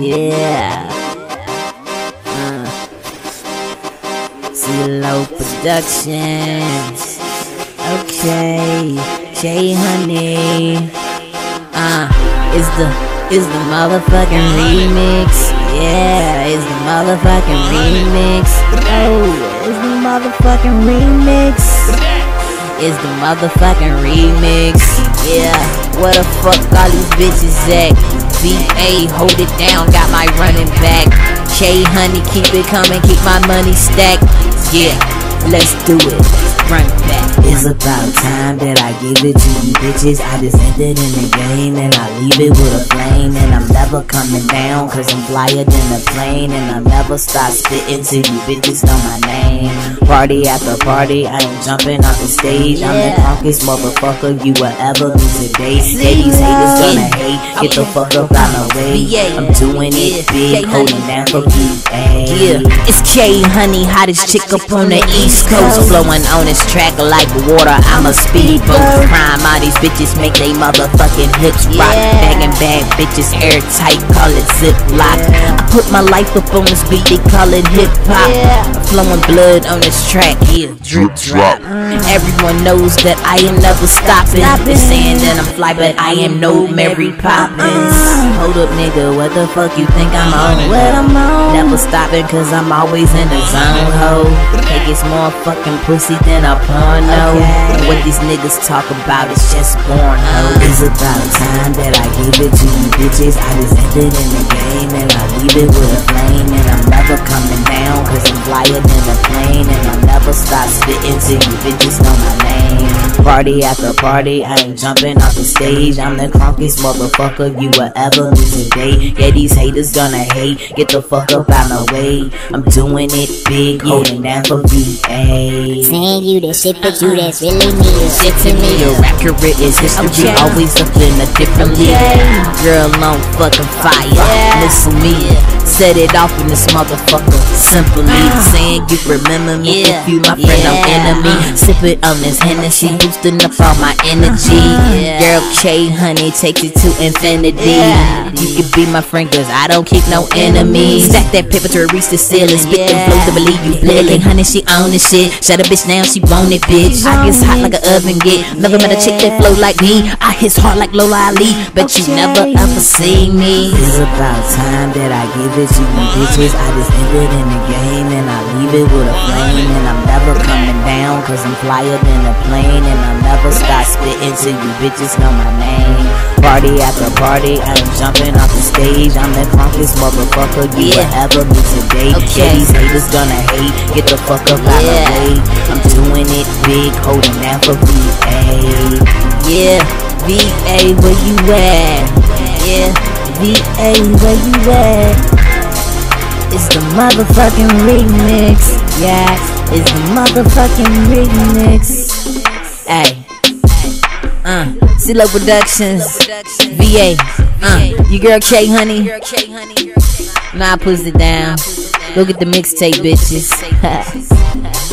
yeah. Uh. CeeLo Productions. Okay. K Honey. Uh, is the is the motherfucking remix. Yeah, is the motherfucking remix. Oh, is the motherfucking remix. Is the motherfucking remix. Yeah, what the fuck all these bitches at? VA, hold it down, got my running back. K Honey, keep it coming, keep my money stacked. Yeah, let's do it run. It's about time that I give it to you bitches. I just entered in the game and I leave it with a flame. And I'm never coming down cause I'm flyer than a plane. And I'll never stop spitting till you bitches know my name. Party after party, I am jumping off the stage. I'm the drunkest motherfucker you will ever meet today. Yeah, these haters gonna hate. Get the fuck up out my way. I'm doing it big, holding down for VA. Yeah, it's K Honey, hottest chick up on the East Coast, flowing on this track like water, I'm a speedboat. Crime, all these bitches make they motherfucking hips rock. Bagging bad bitches airtight, call it ziplock. I put my life up on this beat, they call it hip hop. Flowing blood on this track, yeah, drip drop. Everyone knows that I am never stopping. They're saying that I'm fly, but I am no Mary Poppins. Uh-uh. Hold up, nigga, what the fuck you think I'm on? What I'm on? Never stopping, cause I'm always in the zone, ho. It's more fucking pussy than a porno. Okay. What these niggas talk about is just born ho. Uh-huh. It's about time that I give it to you bitches. I just entered in the game and I leave it with a flame. And I'm never coming down cause I'm flyer than a plane. And I'll never stop till you bitches know my name. Party after party, I ain't jumping off the stage. I'm the crunkest motherfucker you will ever meet today. Yeah, these haters gonna hate. Get the fuck up out my way. I'm doing it big, holding down for VA. Saying you the shit for you that's really me. Shit to me, your rap career is history. Always up in a different league. Girl on fucking fire. Yeah. Listen me. Set it off in this motherfucker. Simply uh. saying you remember me. Yeah. If you my friend, yeah. I'm enemy. Sip it on this Hennessy, boosting up all my energy. Uh-huh. Girl K, honey, take it to infinity. You can be my friend, cause I don't keep no enemies. Stack that paper to reach the ceiling. Spit them flows to believe you blilling. Honey, she own this shit. Shut a bitch now, she want it, bitch. I get hot like an oven get. Never met a chick that flow like me. I hit hard like Laila Ali, but you never ever see me. It's about time that I give it you bitches. I just entered in the game and I leave it with a flame. And I'm never coming down, cause I'm flyer than a plane. And I'll never stop spitting till you bitches know my name. Party after party, I am jumping off the stage. I'm the crunkest motherfucker you yeah. will ever meet today. Okay. Yeah, these haters gonna hate. Get the fuck up out yeah. the way. I'm doing it big, holding down for VA. Yeah, VA, where you at? Yeah, VA, where you at? It's the motherfucking remix. Yeah, it's the motherfucking remix. Hey. Uh, CeeLo Productions, VA. Uh, you girl K Honey. Nah, push it down. Go get the mixtape, bitches.